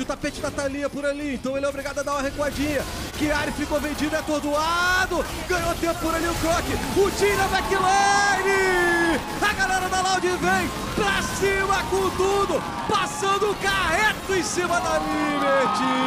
O tapete da Thalia por ali, então ele é obrigado a dar uma recuadinha. Chiari ficou vendido, é atordoado. Ganhou tempo por ali o Croc. O tira backline. A galera da Loud vem pra cima com tudo. Passando o carreto em cima da Liberty.